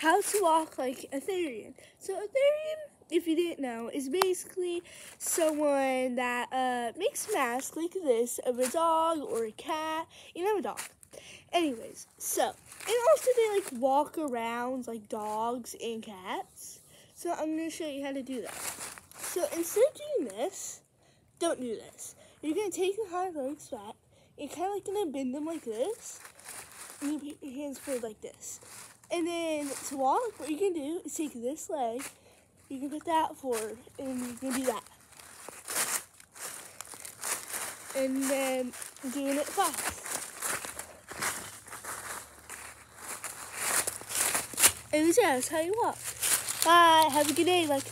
how to walk like a Therian. So a Therian, if you didn't know, is basically someone that uh, makes a mask like this of a dog or a cat. You know, a dog. Anyways, so and also they like walk around like dogs and cats. So I'm gonna show you how to do that. So instead of doing this, don't do this. You're gonna take your hind legs back. You're kind of like gonna bend them like this, and you put your hands forward like this. And then to walk, what you can do is take this leg, you can put that forward, and you can do that. And then doing it fast. And that's how you walk. Bye. Have a good day. Like.